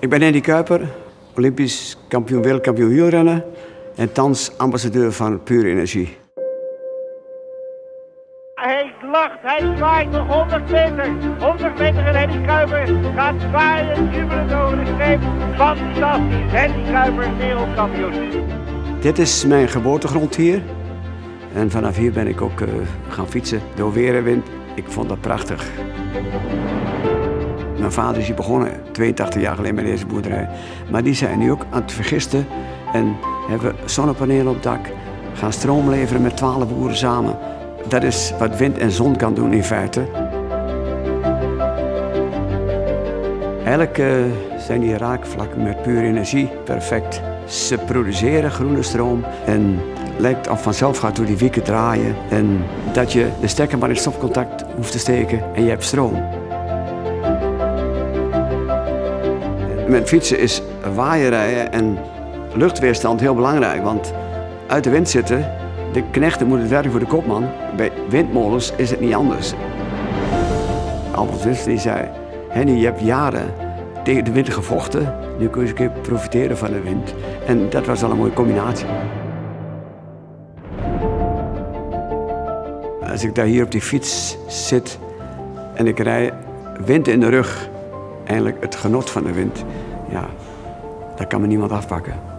Ik ben Andy Kuiper, Olympisch kampioen, wereldkampioen wielrennen en thans ambassadeur van Pure Energie. Hij lacht, hij zwaait nog 100 meter. 100 meter en Henny Kuiper gaat zwaaien, jubelend over de streep. Fantastisch, Henny Kuiper wereldkampioen. Dit is mijn geboortegrond hier. En vanaf hier ben ik ook uh, gaan fietsen door weer en wind. Ik vond dat prachtig. Mijn vader is hier begonnen, 82 jaar geleden met deze boerderij. Maar die zijn nu ook aan het vergisten en hebben zonnepanelen op dak. Gaan stroom leveren met 12 boeren samen. Dat is wat wind en zon kan doen in feite. Eigenlijk uh, zijn die raakvlakken met pure energie perfect. Ze produceren groene stroom en lijkt af vanzelf gaat door die wieken draaien. En dat je de stekker maar in stopcontact hoeft te steken en je hebt stroom. Met fietsen is waaierrijden en luchtweerstand heel belangrijk. Want uit de wind zitten, de knechten moeten werken voor de kopman. Bij windmolens is het niet anders. Albert Wist die zei, Henny, je hebt jaren tegen de wind gevochten. Nu kun je eens een keer profiteren van de wind. En dat was wel een mooie combinatie. Als ik daar hier op die fiets zit en ik rij wind in de rug, eindelijk het genot van de wind, ja, dat kan me niemand afpakken.